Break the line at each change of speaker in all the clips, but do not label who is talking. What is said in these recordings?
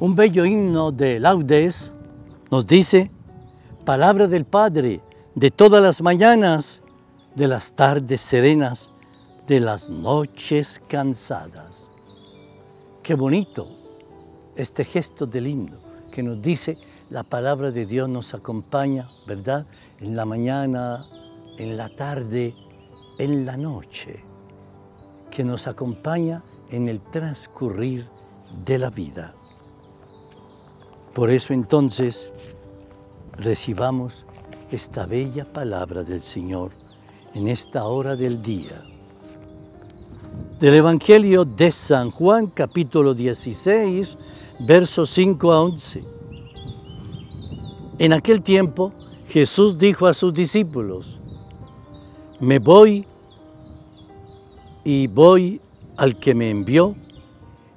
Un bello himno de laudes nos dice, palabra del Padre, de todas las mañanas, de las tardes serenas, de las noches cansadas. Qué bonito este gesto del himno que nos dice la palabra de Dios nos acompaña, ¿verdad? En la mañana, en la tarde, en la noche, que nos acompaña en el transcurrir de la vida. Por eso entonces recibamos esta bella palabra del Señor en esta hora del día. Del Evangelio de San Juan, capítulo 16, versos 5 a 11. En aquel tiempo Jesús dijo a sus discípulos, me voy y voy al que me envió,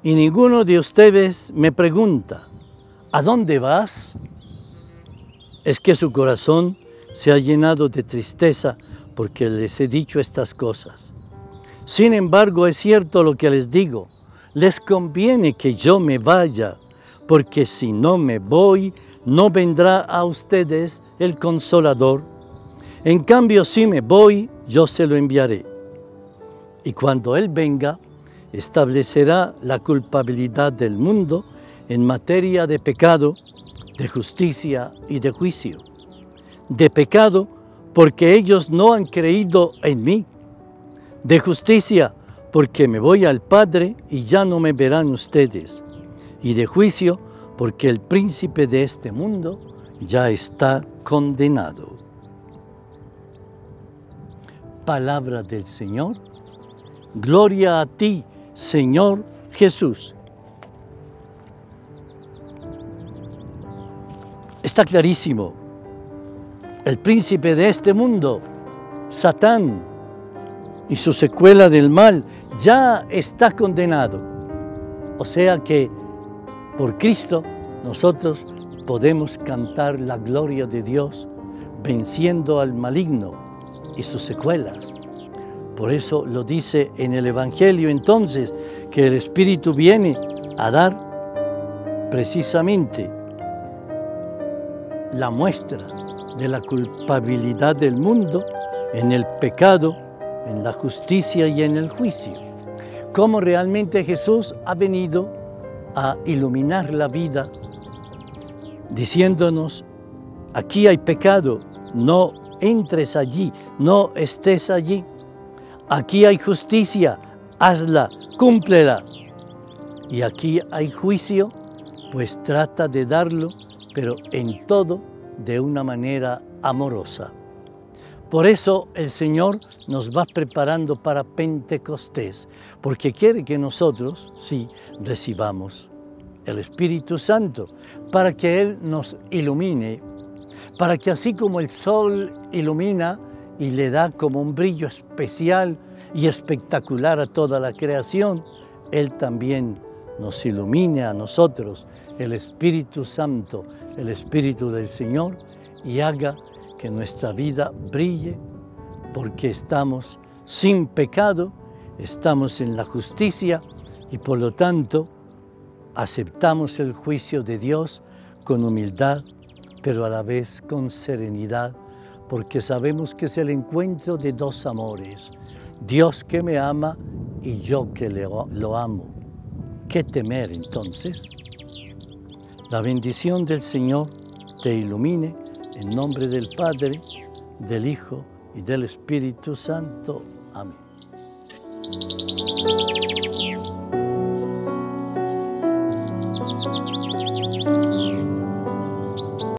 y ninguno de ustedes me pregunta, ¿a dónde vas? Es que su corazón se ha llenado de tristeza porque les he dicho estas cosas. Sin embargo, es cierto lo que les digo, les conviene que yo me vaya, porque si no me voy, no vendrá a ustedes el consolador. En cambio, si me voy, yo se lo enviaré. Y cuando Él venga, establecerá la culpabilidad del mundo en materia de pecado, de justicia y de juicio. De pecado porque ellos no han creído en mí. De justicia porque me voy al Padre y ya no me verán ustedes. Y de juicio porque el príncipe de este mundo ya está condenado. Palabra del Señor. Gloria a ti, Señor Jesús. Está clarísimo. El príncipe de este mundo, Satán, y su secuela del mal, ya está condenado. O sea que por Cristo nosotros podemos cantar la gloria de Dios venciendo al maligno y sus secuelas. Por eso lo dice en el Evangelio entonces, que el Espíritu viene a dar precisamente la muestra de la culpabilidad del mundo en el pecado, en la justicia y en el juicio. Cómo realmente Jesús ha venido a iluminar la vida diciéndonos, aquí hay pecado, no entres allí, no estés allí. Aquí hay justicia, hazla, cúmplela. Y aquí hay juicio, pues trata de darlo, pero en todo de una manera amorosa. Por eso el Señor nos va preparando para Pentecostés, porque quiere que nosotros, sí, recibamos el Espíritu Santo, para que Él nos ilumine, para que así como el sol ilumina y le da como un brillo especial y espectacular a toda la creación, Él también nos ilumine a nosotros, el Espíritu Santo, el Espíritu del Señor, y haga que nuestra vida brille, porque estamos sin pecado, estamos en la justicia y por lo tanto aceptamos el juicio de Dios con humildad, pero a la vez con serenidad, porque sabemos que es el encuentro de dos amores, Dios que me ama y yo que lo amo. ¿Qué temer entonces? La bendición del Señor te ilumine en nombre del Padre, del Hijo y del Espíritu Santo. Amén.